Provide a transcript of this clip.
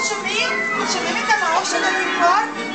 faccio mio, faccio mio, metà mossa da ricordo.